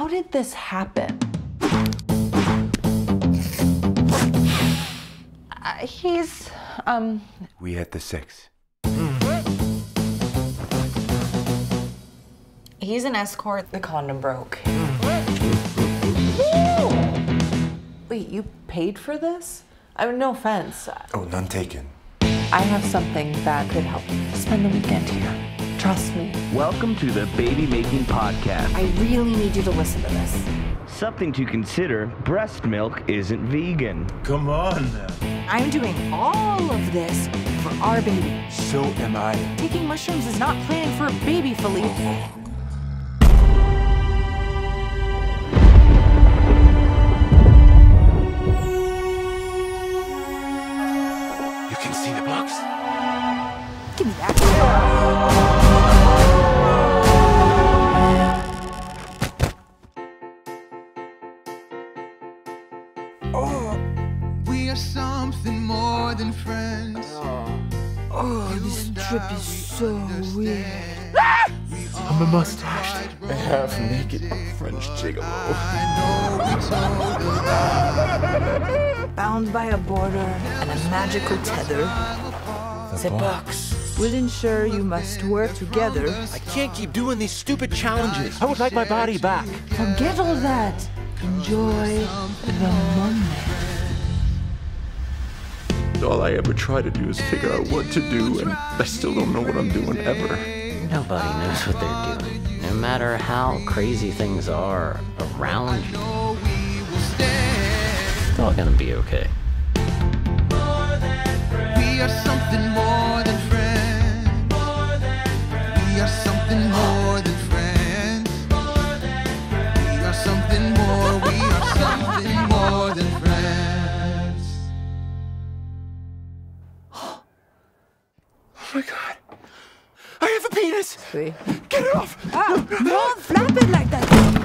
How did this happen? Uh, he's, um, We had the sex. He's an escort. the condom broke. Wait, you paid for this? I mean, no offense. Oh, none taken. I have something that could help you spend the weekend here. Trust me. Welcome to the Baby Making Podcast. I really need you to listen to this. Something to consider breast milk isn't vegan. Come on now. I'm doing all of this for our baby. So am I. Taking mushrooms is not planning for a baby, Philippe. You can see the box. Give me that. We are something more than friends. Oh, oh this trip is so weird. Ah! I'm a mustache. A half naked French gigolo. Bound by a border and a magical tether, The box. will ensure you must work together. I can't keep doing these stupid challenges. I would like my body back. Forget all that. Enjoy the moment. All I ever try to do is figure out what to do, and I still don't know what I'm doing ever. Nobody knows what they're doing. No matter how crazy things are around you, it's all gonna be okay. Oh my god. I have a penis! See? Get it off! Ah, don't flap it like that.